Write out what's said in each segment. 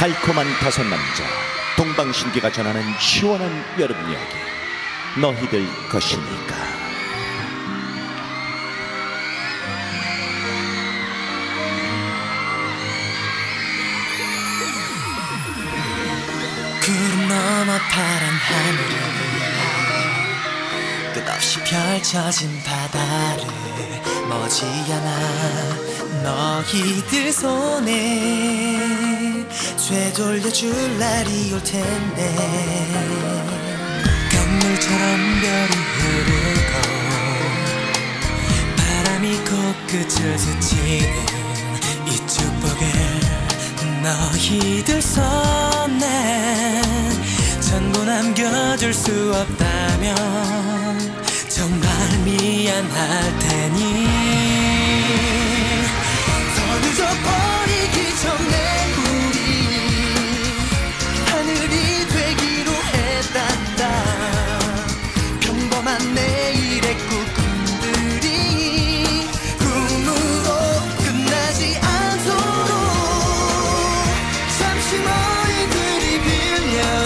달콤한 다섯 남자 동방신기가 전하는 시원한 여름 이야기. 너희들 것이니까. 구름 넘어 파란 하늘을 끝없이 펼쳐진 바다를 머지않아 너희들 손에 되돌려줄 날이 올 텐데. 강물처럼 별이 흐르고 바람이 코끝을 스치는 이 축복을 너희들 손에 전부 남겨줄 수 없다면 정말 미안할 테니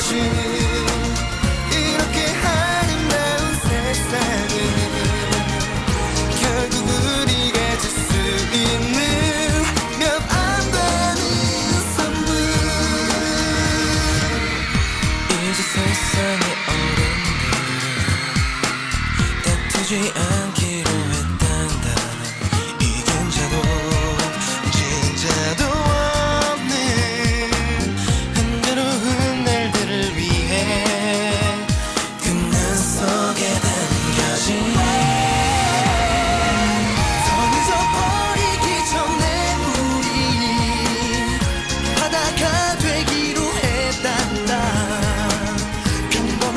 빌려준 이렇게 아름다운 세상을 결국 우리가 줄 수 있는 몇 안 되는 선물. 이제 세상의 어른들 다투지 않기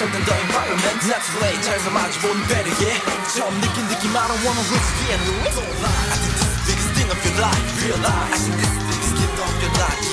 내가 타겟했던 the environment Not too late, 자연사 마주보는 배려에 처음 느낀 느낌 I don't wanna risk the end Don't lie, I think this is the biggest thing of your life Realize, I think this is the biggest gift of your life